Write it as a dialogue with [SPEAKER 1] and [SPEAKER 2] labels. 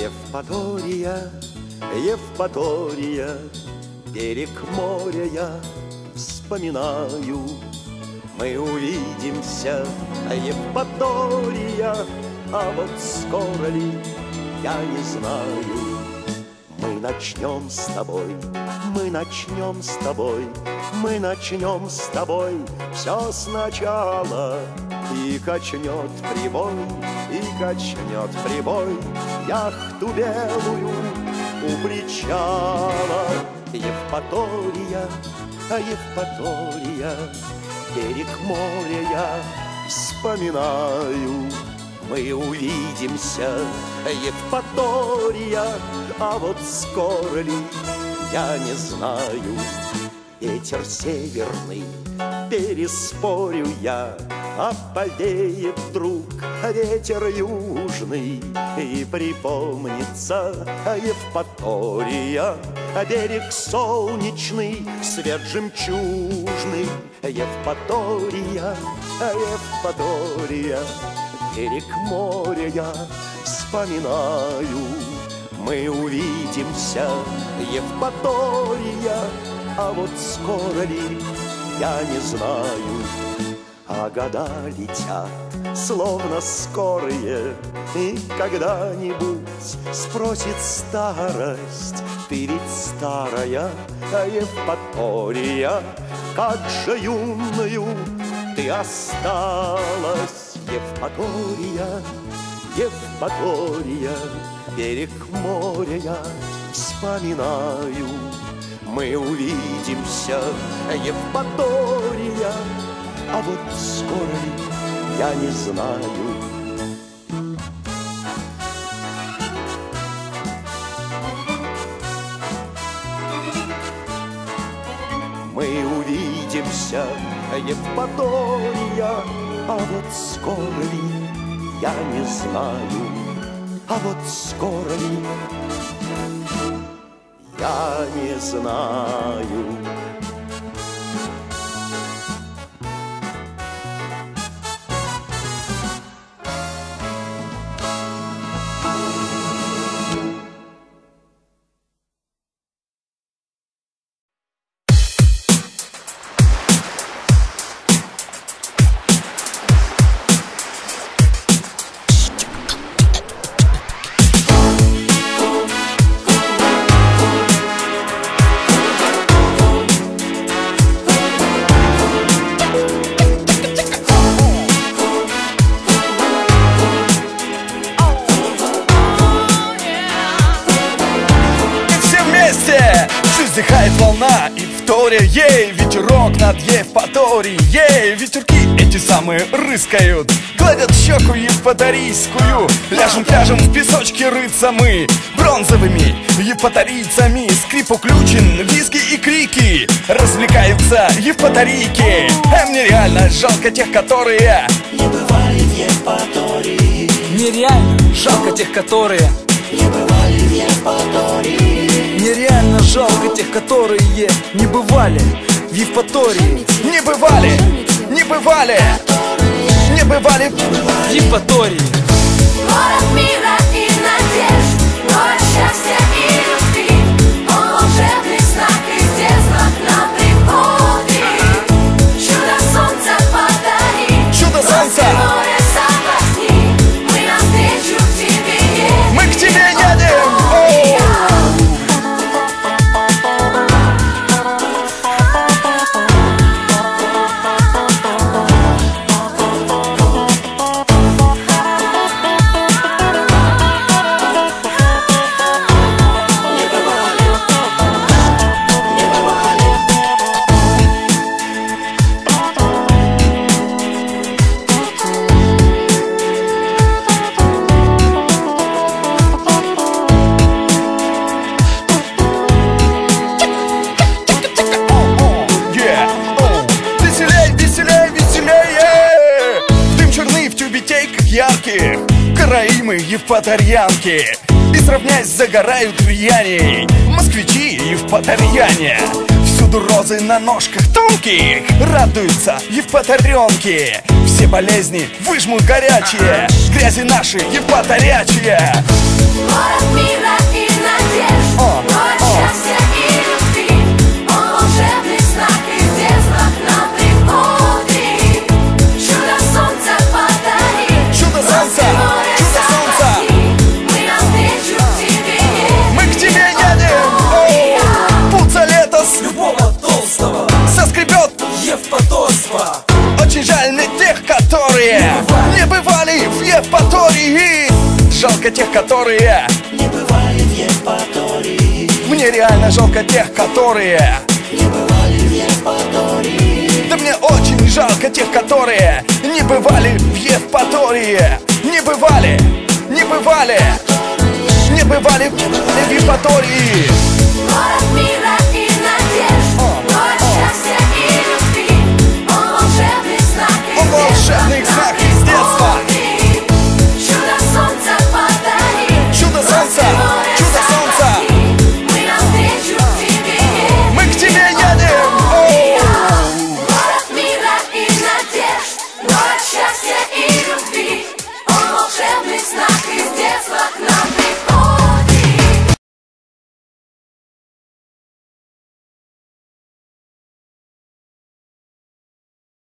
[SPEAKER 1] Евпатория, Евпатория, берег моря я вспоминаю. Мы увидимся, Евпатория, а вот скоро ли, я не знаю. Мы начнем с тобой, мы начнем с тобой, мы начнем с тобой. Все сначала. И качнет прибой, и качнет прибой. Яхту белую у причала. Евпатория, а Евпатория Берег моря я вспоминаю. Мы увидимся, Евпатория А вот скоро ли, я не знаю. Ветер северный, переспорю я а повеет вдруг ветер южный. И припомнится Евпатория Берег солнечный, свет жемчужный. Евпатория, Евпатория Берег моря я вспоминаю Мы увидимся, Евпатория А вот скоро ли, я не знаю. А года летят, словно скорые И когда-нибудь спросит старость Ты ведь старая, а Евпатория Как же юною ты осталась? Евпатория, Евпатория Берег моря я вспоминаю Мы увидимся, Евпатория а вот скоро ли, я не знаю. Мы увидимся, Евпатория, а вот скоро ли, я не знаю. А вот скоро ли, я не знаю.
[SPEAKER 2] Вторя ей Ветерок над Евпаторией. Ветерки эти самые рыскают. Гладят щеку евпаторийскую Ляжем, пляжем в песочке рыться мы. Бронзовыми евпаторийцами Скрип уключен, визги и крики Развлекаются евпаторийки А мне реально жалко тех, которые
[SPEAKER 3] Не бывали в Евпатории.
[SPEAKER 4] Нереально жалко тех, которые
[SPEAKER 3] Не бывали в Евпатории
[SPEAKER 4] жалко тех, которые не бывали в Евпатории.
[SPEAKER 2] Не бывали, не бывали, не бывали
[SPEAKER 4] В Евпатории
[SPEAKER 2] евпаторьянки И сравнясь загорают рьяней Москвичи, евпаторьяне Всюду розы на ножках тонких. Радуются евпаторенки Все болезни выжмут горячие. Грязи наши евпаторячие
[SPEAKER 4] Город мира и надежд
[SPEAKER 5] толстого
[SPEAKER 2] соскребет
[SPEAKER 5] Евпаторства
[SPEAKER 2] Очень жаль мне тех, которые Не бывали в Евпатории. Жалко тех, которые
[SPEAKER 6] Не бывали в Евпатории.
[SPEAKER 2] Мне реально жалко тех, которые
[SPEAKER 6] Не бывали в Евпатории.
[SPEAKER 2] Да мне очень жалко тех, которые Не бывали в Евпатории. Не бывали, не бывали Не бывали в Евпатории.
[SPEAKER 4] Город мира